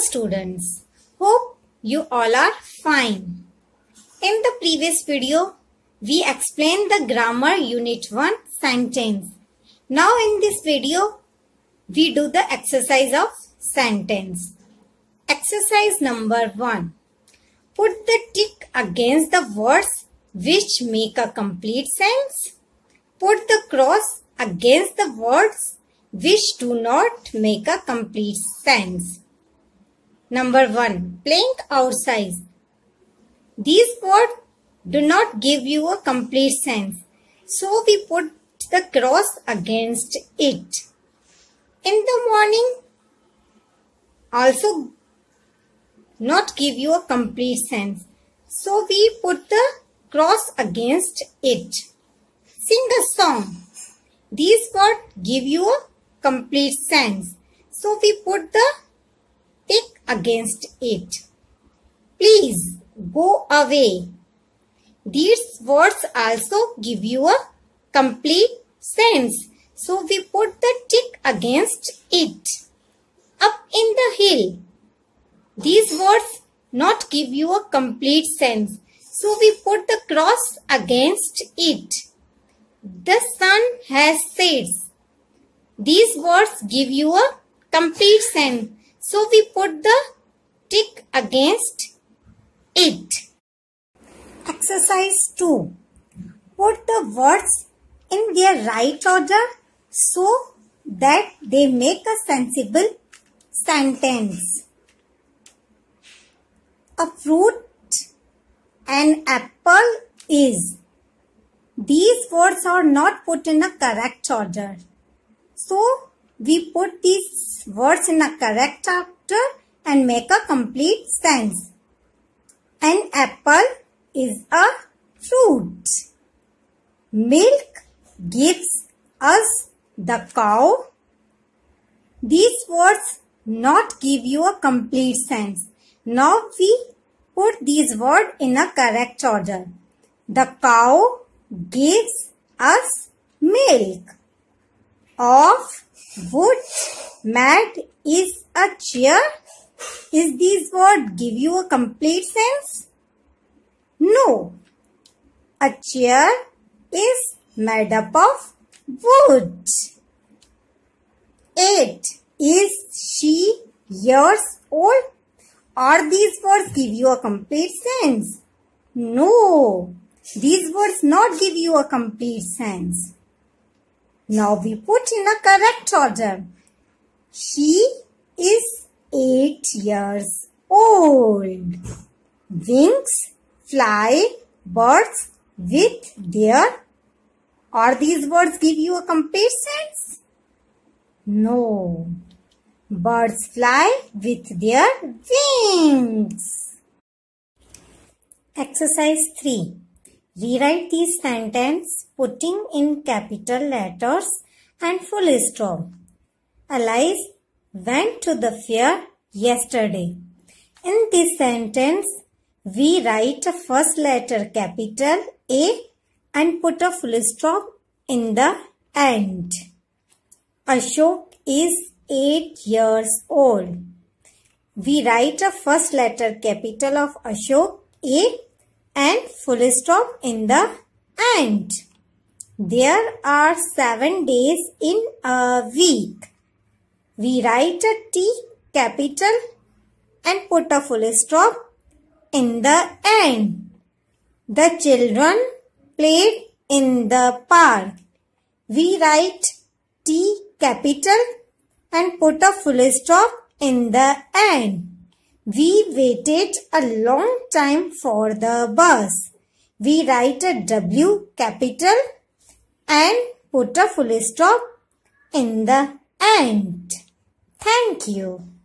students, hope you all are fine. In the previous video, we explained the grammar unit 1 sentence. Now in this video, we do the exercise of sentence. Exercise number 1. Put the tick against the words which make a complete sense. Put the cross against the words which do not make a complete sense. Number 1. Playing size. These words do not give you a complete sense. So we put the cross against it. In the morning also not give you a complete sense. So we put the cross against it. Sing a song. These words give you a complete sense. So we put the tick against it. Please go away. These words also give you a complete sense. So we put the tick against it. Up in the hill. These words not give you a complete sense. So we put the cross against it. The sun has shades. These words give you a complete sense. So we put the tick against it. Exercise 2. Put the words in their right order so that they make a sensible sentence. A fruit, an apple is. These words are not put in a correct order. So we put these words in a correct order and make a complete sense. An apple is a fruit. Milk gives us the cow. These words not give you a complete sense. Now we put these words in a correct order. The cow gives us milk of wood mat is a chair? Is these words give you a complete sense? No. A chair is made up of wood. 8. Is she years old? Are these words give you a complete sense? No. These words not give you a complete sense. Now we put in a correct order. She is 8 years old. Wings fly birds with their are these words give you a sense? No. Birds fly with their wings. Exercise 3. Rewrite these sentence putting in capital letters and full stop. Alice went to the fair yesterday. In this sentence, we write a first letter capital A and put a full stop in the end. Ashok is 8 years old. We write a first letter capital of Ashok A and full stop in the end. There are 7 days in a week. We write a T capital and put a full stop in the end. The children played in the park. We write T capital and put a full stop in the end. We waited a long time for the bus. We write a W capital and put a full stop in the end. Thank you.